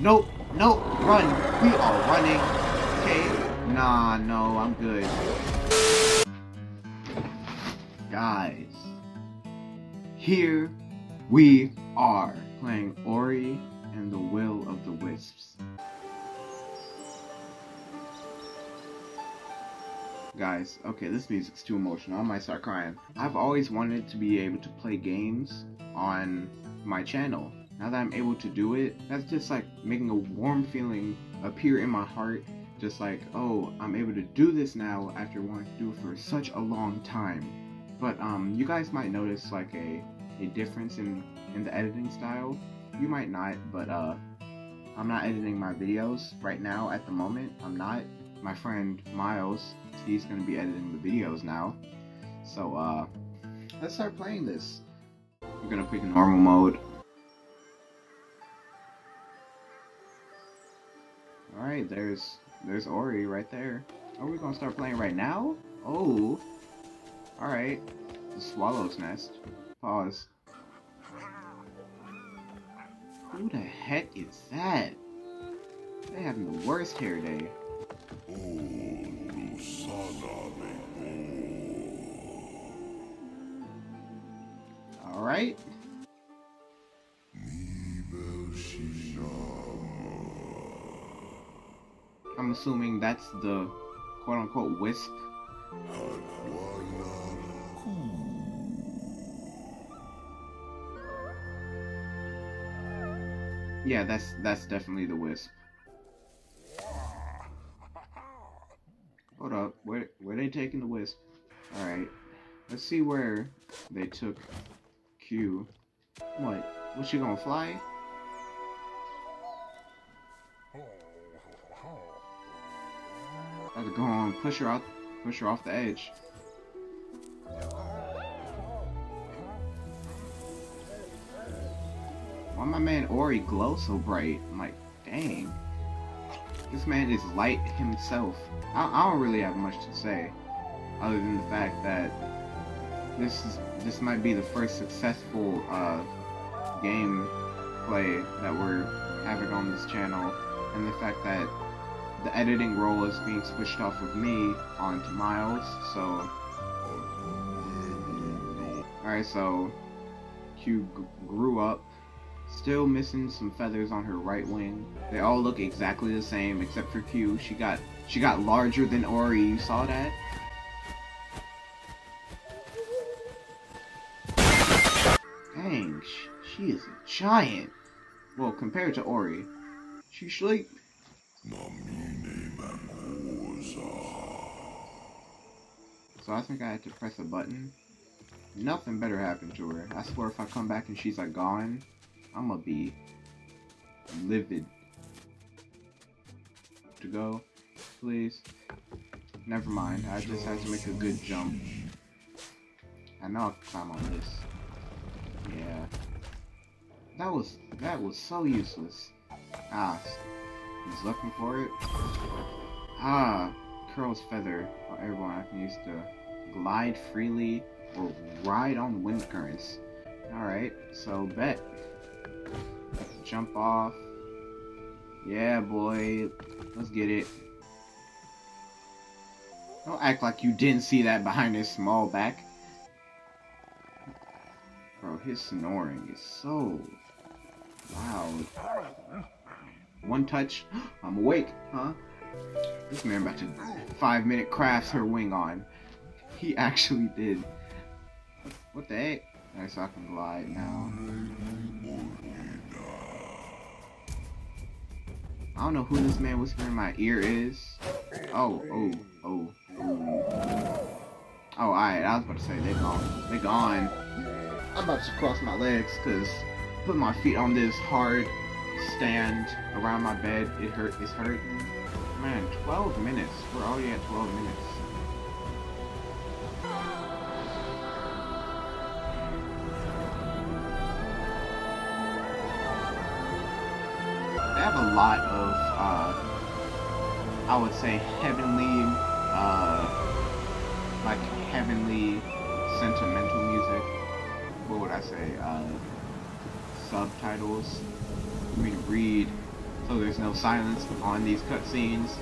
Nope, nope, run. We are running. Okay, nah, no, I'm good. Guys, here we are playing Ori and the Will of the Wisps. Guys, okay, this music's too emotional. I might start crying. I've always wanted to be able to play games on my channel. Now that I'm able to do it, that's just like making a warm feeling appear in my heart. Just like, oh, I'm able to do this now after wanting to do it for such a long time. But um, you guys might notice like a, a difference in, in the editing style. You might not, but uh, I'm not editing my videos right now at the moment. I'm not. My friend Miles he's going to be editing the videos now. So, uh, let's start playing this. We're going to pick normal mode. Alright, there's, there's Ori right there. Are we to start playing right now? Oh. Alright. The Swallow's Nest. Pause. Who the heck is that? They having the worst hair day. Alright. I'm assuming that's the quote unquote wisp. Yeah, that's that's definitely the wisp. Hold up, where where they taking the wisp? All right, let's see where they took Ku. What? Was she gonna fly? I have to go on, push her out, push her off the edge. Why my man Ori glow so bright? I'm like, dang. This man is light himself. I, I don't really have much to say, other than the fact that this is this might be the first successful uh, game play that we're having on this channel, and the fact that the editing role is being switched off of me onto Miles. So, alright, so Ku grew up Still missing some feathers on her right wing. They all look exactly the same except for Ku. She got she got larger than Ori. You saw that? Dang, she is a giant. Well, compared to Ori, she's sleep. So I think I had to press a button. Nothing better happened to her. I swear if I come back and she's like gone, I'm gonna be livid. To go, please. Never mind. I just had to make a good jump. I know I can climb on this. Yeah. That was that was so useless. Ah, he's looking for it. Ah, Kuro's feather. Everyone I can use to glide freely or ride on wind currents. Alright, so bet jump off. Yeah, boy. Let's get it. Don't act like you didn't see that behind his small back. Bro, his snoring is so loud. One touch, I'm awake, huh? This man about to five minute crafts her wing on. He actually did. What the heck? Alright, so I can glide now. I don't know who this man whispering in my ear is. Oh, oh, oh, oh. Oh, alright, I was about to say, they gone. They gone. I'm about to cross my legs, because put my feet on this hard stand around my bed, it hurt, it's hurting. Man, 12 minutes. We're already at 12 minutes. They have a lot of, uh, I would say, heavenly, uh, like heavenly sentimental music. What would I say? Uh, subtitles. For me to read So there's no silence on these cutscenes.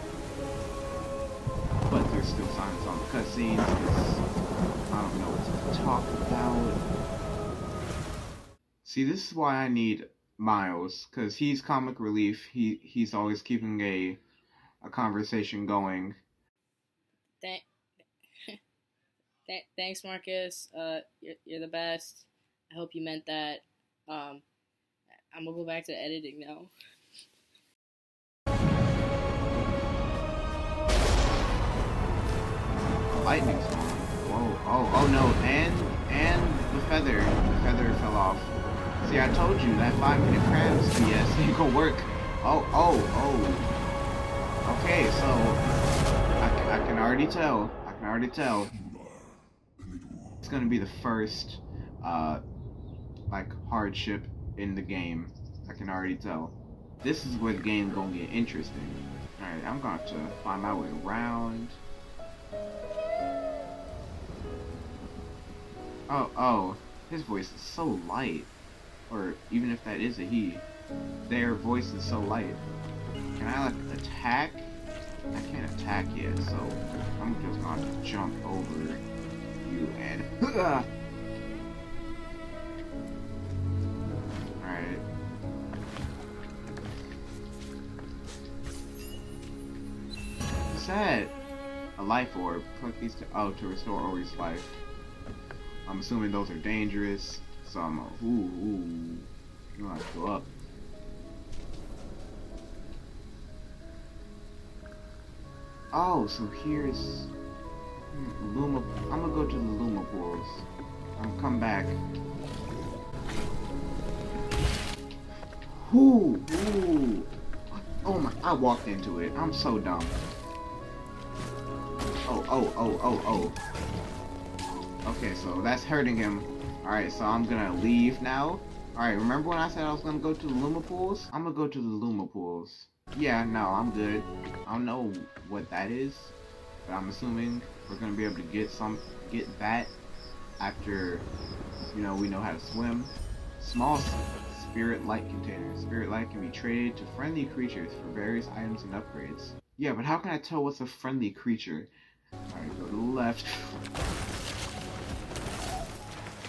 But there's still silence on the cutscenes. I don't know what to talk about. See, this is why I need Miles, because he's comic relief. He he's always keeping a a conversation going. Thank, Th- thanks, Marcus. Uh, you're, you're the best. I hope you meant that. Um, I'm gonna go back to editing now. Lightning storm. Whoa! Oh! Oh no! And and the feather. The feather fell off. See, I told you that five minute crafts BS ain't gonna work. Oh! Oh! Oh! Okay, so I, I can already tell. I can already tell. It's gonna be the first, uh, like hardship in the game. I can already tell. This is where the game gonna get interesting. Alright, I'm going to find my way around. Oh, oh, his voice is so light. Or even if that is a he, their voice is so light. Can I like attack? I can't attack yet, so I'm just to jump over you and. That? A life orb. Collect these to oh to restore Ori's life. I'm assuming those are dangerous, so I'm a ooh ooh. Gonna go up. Oh, so here's hmm, Luma. I'm gonna go to the Luma pools. I'm come back. Ooh, ooh. Oh my! I walked into it. I'm so dumb. Oh, oh, oh, oh. Okay, so that's hurting him. Alright, so I'm gonna leave now. Alright, remember when I said I was gonna go to the Luma pools? I'm gonna go to the Luma pools. Yeah, no, I'm good. I don't know what that is, but I'm assuming we're gonna be able to get some, get that after, you know, we know how to swim. Small spirit light containers. Spirit light can be traded to friendly creatures for various items and upgrades. Yeah, but how can I tell what's a friendly creature? Alright, go to the left.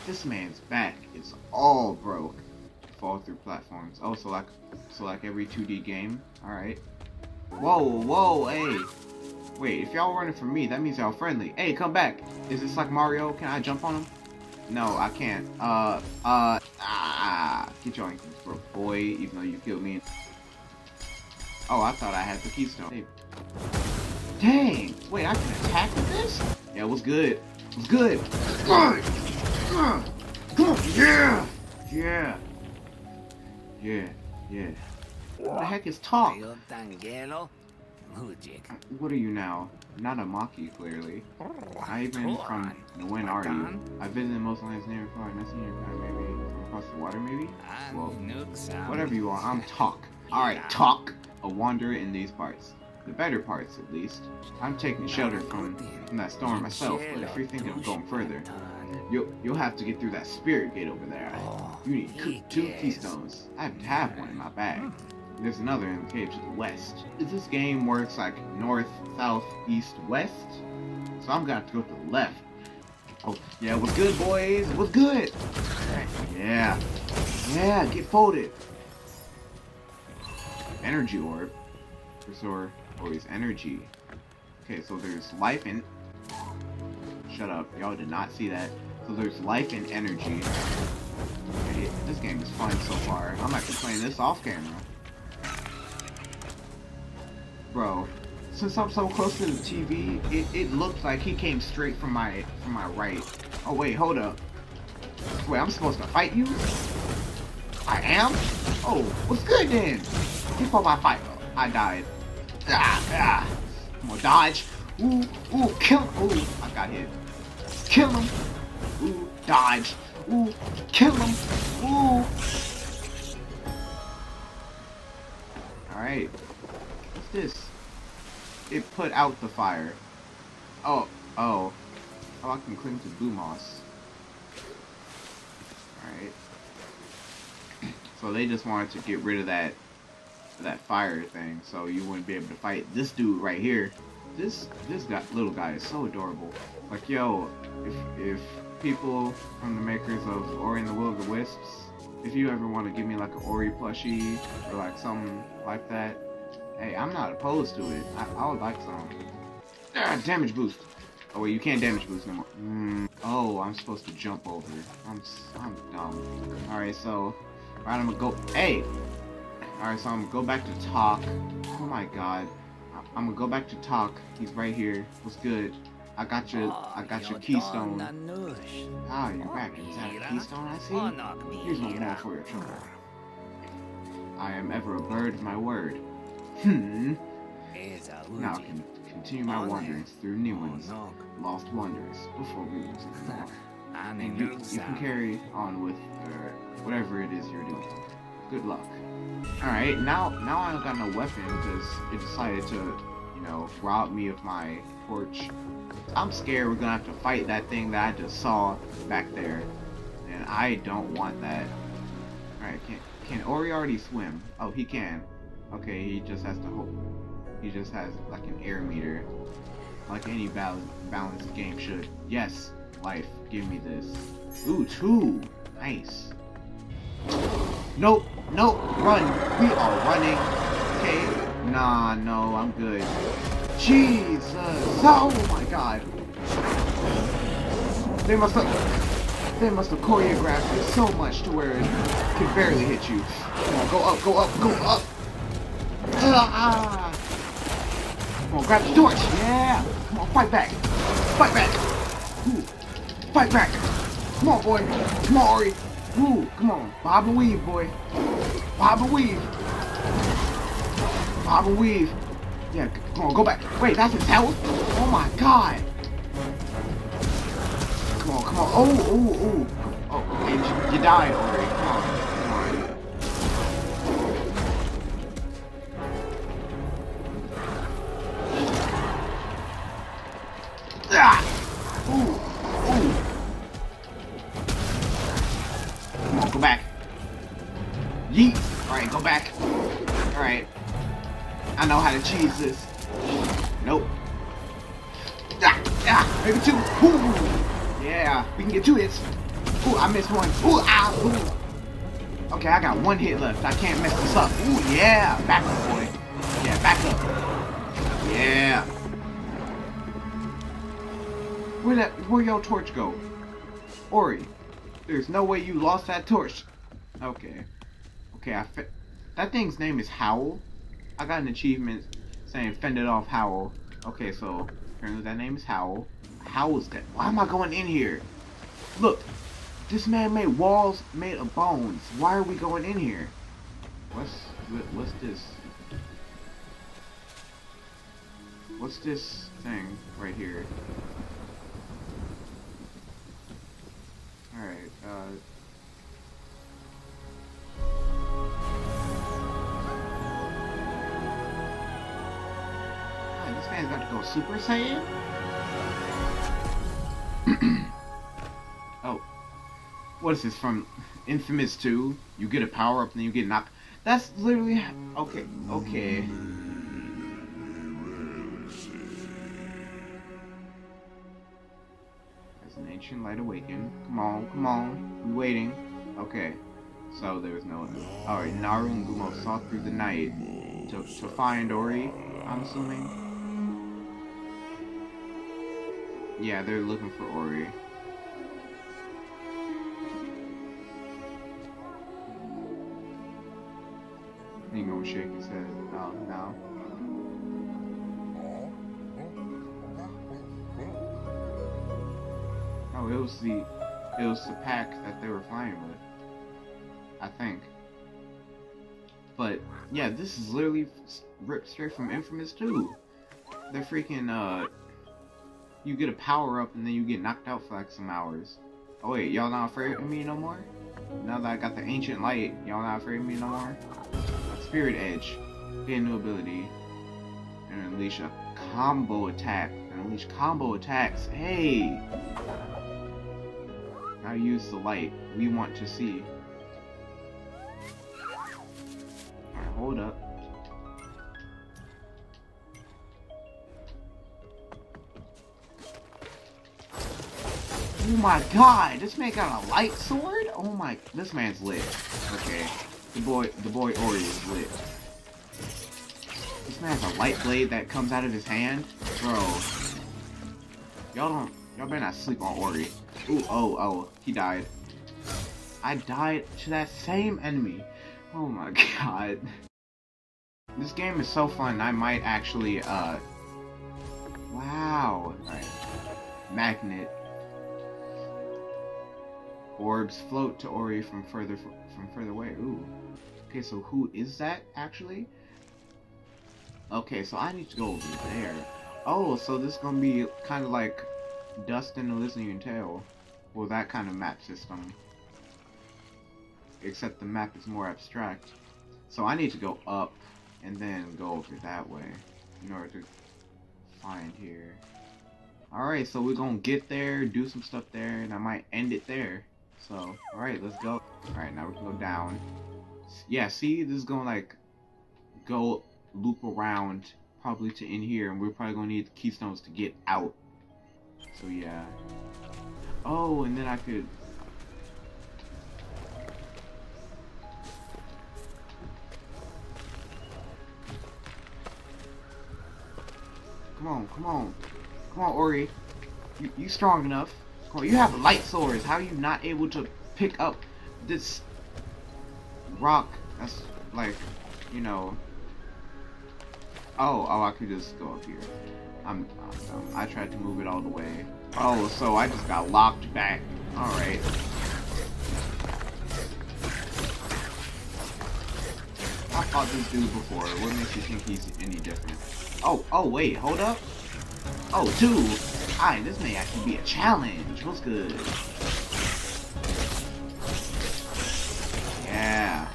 This man's back is all broke. Fall through platforms. Oh, so like, so like every 2D game. All right. Whoa, whoa, hey. Wait, if y'all running from me, that means y'all friendly. Hey, come back. Is this like Mario? Can I jump on him? No, I can't. Uh, uh, ah, get your ankles, bro, boy. Even though you killed me. Oh, I thought I had the keystone. Hey. Dang! Wait, I can attack with this? Yeah, it was good. It was good. Yeah! Yeah! Yeah, yeah. What the heck is talk? Uh, what are you now? Not a Moki, clearly. Not even from when are you? I visited most lands near far, not seen your maybe across the water, maybe? Well, whatever you are, I'm Tokk. Alright, Tokk, a wanderer in these parts. The better parts, at least. I'm taking shelter from, from that storm myself, but if you're thinking of going further, You'll, you'll have to get through that spirit gate over there. You need two keystones. I have one in my bag. There's another in the cave to the west. Is this game works like north, south, east, west. So I'm gonna have to go to the left. Oh, yeah, what's good, boys? What's good? Yeah. Yeah, get folded. Energy orb. Restore always energy. Okay, so there's life in shut up. Y'all did not see that. So there's life and energy. Okay, this game is fun so far. I'm actually playing this off camera. Bro, since I'm so close to the TV, it, it looks like he came straight from my from my right. Oh wait, hold up. Wait, I'm supposed to fight you? I am? Oh, what's good then? Before my fight, I died. Ah, ah. I'm dodge. Ooh, ooh, kill. him. Ooh, I got hit. Kill him. Ooh, dodge. Ooh, kill him. Ooh. Alright. What's this? It put out the fire. Oh, oh. Oh, I can cling to blue moss. Alright. So they just wanted to get rid of that that fire thing, so you wouldn't be able to fight this dude right here. This this guy, little guy is so adorable. Like yo, if if people from the makers of Ori and the Will of the Wisps, if you ever want to give me like an Ori plushie or like something like that, hey, I'm not opposed to it. I, I would like some. Ah, damage boost. Oh wait, you can't damage boost no more. Mm, oh, I'm supposed to jump over. I'm I'm dumb. All right, so alright, I'm gonna go. Hey. All right, so I'm gonna go back to Tokk. Oh my god. I'm gonna go back to Tokk. He's right here. What's good? I got your I got your keystone. Ah, you're back. Is that a keystone I see? Here's no more for your trouble. I am ever a bird of my word. Hmm. Now I can continue my wanderings through new ones, lost wonders, before we lose them And you, you can carry on with uh, whatever it is you're doing. Good luck. Alright, now now I don't got no weapon because it decided to, you know, rob me of my torch. I'm scared we're gonna have to fight that thing that I just saw back there. And I don't want that. Alright, can can Ori already swim? Oh he can. Okay, he just has to hope. he just has like an air meter. Like any balance balanced game should. Yes, life, give me this. Ooh, two! Nice. Nope, nope, run. We are running. Okay. Nah, no, I'm good. Jesus! Oh my god! They must have they must have choreographed it so much to where it can barely hit you. Come on, go up, go up, go up! Ah! Come on, grab the torch! Yeah! Come on, fight back! Fight back! Ooh. Fight back! Come on, boy! Come on, Ori! Ooh, come on. Bob and weave, boy. Bob and weave. Bob and weave. Yeah, come on, go back. Wait, that's his health? Oh my god. Come on, come on. Oh, oh, oh. Oh, and you, you died already. Come on, come on. Where that? Where your torch go? Ori, there's no way you lost that torch. Okay. Okay, I that thing's name is Howl. I got an achievement saying fended off Howl. Okay, so apparently that name is Howl. Howl's dead. Why am I going in here? Look, this man made walls made of bones. Why are we going in here? What's what's this? What's this thing right here? Alright, uh... This man's about to go Super Saiyan? oh. What is this, from Infamous 2? You get a power-up and then you get knocked... That's literally... Okay, okay. Light awaken. Come on, come on. We waiting. Okay. So there's no Alright, Naru and Gumo saw through the night to, to find Ori, I'm assuming. Yeah, they're looking for Ori. He gonna shake his head. Oh, no. Was the it was the pack that they were flying with. I think. But yeah, this is literally ripped straight from Infamous 2. They're freaking uh you get a power up and then you get knocked out for like some hours. Oh wait, y'all not afraid of me no more? Now that I got the ancient light, y'all not afraid of me no more? Spirit Edge. Get a new ability. And unleash a combo attack. And unleash combo attacks. Hey! Now use the light. We want to see. Hold up. Oh my god, this man got a light sword? Oh my, this man's lit. Okay, the boy, the boy Ori is lit. This man has a light blade that comes out of his hand? Bro. Y'all don't, y'all better not sleep on Ori. Ooh, oh, oh, he died. I died to that same enemy. Oh my god. This game is so fun, I might actually, uh... Wow. Magnet. Orbs float to Ori from further from further away. Ooh. Okay, so who is that, actually? Okay, so I need to go over there. Oh, so this is gonna be kind of like Dust An Elysian Tail. Well, that kind of map system. Except the map is more abstract. So I need to go up and then go over that way in order to find here. Alright, so we're gonna get there, do some stuff there, and I might end it there. So, alright, let's go. Alright, now we can go down. Yeah, see, this is gonna like go loop around probably to in here, and we're probably gonna need the keystones to get out. So yeah. Oh, and then I could Come on, come on. Come on, Ori. You, you strong enough. Come on, you have light swords. How are you not able to pick up this rock that's like, you know... Oh, oh, I could just go up here. I'm, I'm. I tried to move it all the way. Oh, so I just got locked back. Alright. I fought this dude before. What makes you think he's any different? Oh, oh, wait, hold up. Oh, two. Alright, this may actually be a challenge. What's good? Yeah.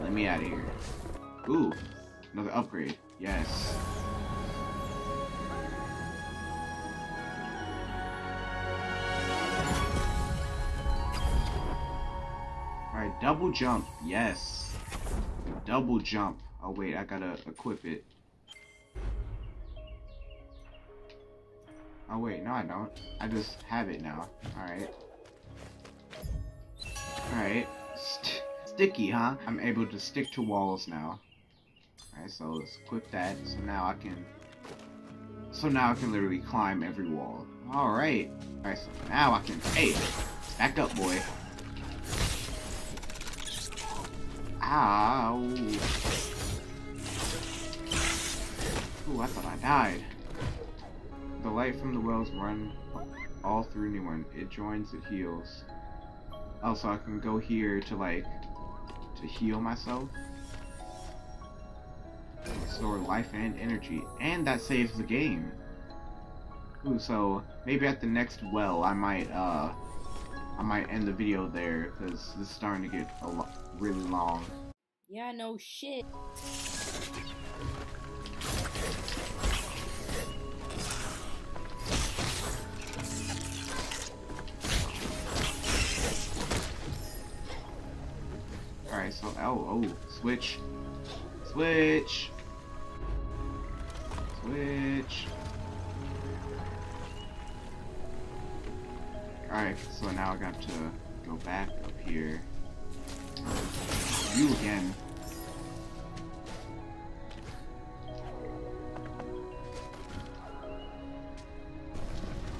Let me out of here. Ooh, another upgrade. Yes. Alright, double jump. Yes. Double jump. Oh wait, I gotta equip it. Oh wait, no I don't. I just have it now. Alright. Alright. St sticky, huh? I'm able to stick to walls now. Alright, so let's equip that. So now I can... So now I can literally climb every wall. Alright. Alright, so now I can... Hey! Back up, boy. Ow. Ooh, I thought I died. The light from the wells run all through Niwen. It joins, it heals. Oh, also, I can go here to, like, to heal myself. Restore life and energy. And that saves the game. Ooh, so maybe at the next well, I might, uh, I might end the video there, because this is starting to get a lot really long. Yeah, no shit. Alright, so, oh, oh, switch. Switch. Switch. Alright, so now I got to go back up here. You again.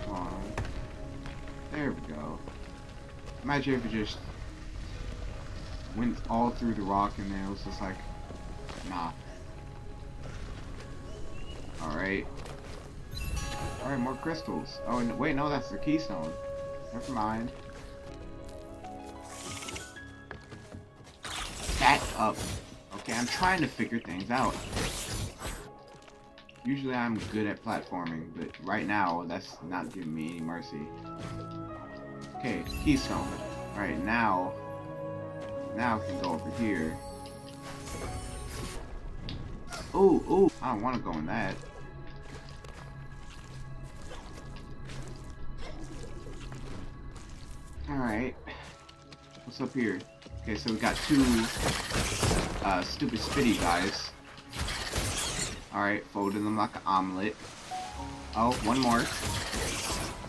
Come on. There we go. Imagine if you just went all through the rock and then it was just like, nah. Alright. Alright, more crystals. Oh, and wait, no, that's the keystone. Never mind. Back up. Okay, I'm trying to figure things out. Usually I'm good at platforming, but right now, that's not giving me any mercy. Okay, keystone. Alright, now, now I can go over here. Ooh, ooh, I don't want to go in that. Alright. What's up here? Okay, so we got two uh, stupid spitty guys. Alright, folding them like an omelet. Oh, one more.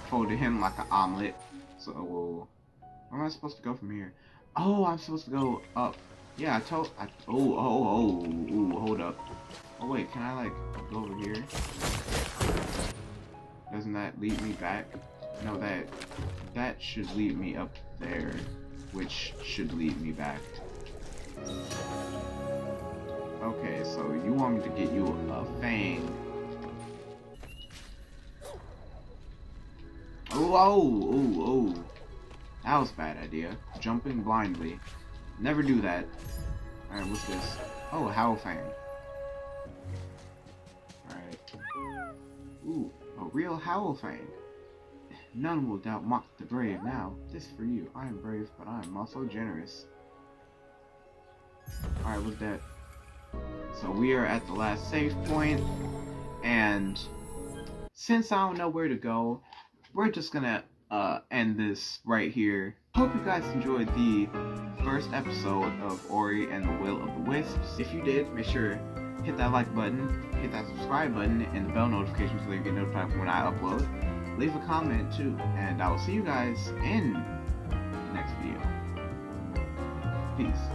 Folded him like an omelet. So, where am I supposed to go from here? Oh, I'm supposed to go up. Yeah, I told. I, oh, oh, oh, ooh, hold up. Oh wait, can I like go over here? Doesn't that lead me back? No, that that should lead me up there, which should lead me back. Okay, so you want me to get you a fang. Oh, oh, oh, oh. That was a bad idea. Jumping blindly. Never do that. Alright, what's this? Oh, Howl Fang. Alright. Ooh, a real Howl Fang. None will doubt mock the brave now. This for you. I am brave, but I am also generous. Alright, what's that? So we are at the last save point, and since I don't know where to go, we're just gonna uh, end this right here. Hope you guys enjoyed the first episode of Ori and the Will of the Wisps. If you did, make sure hit that like button, hit that subscribe button, and the bell notification so you get notified when I upload. Leave a comment too, and I will see you guys in the next video. Peace.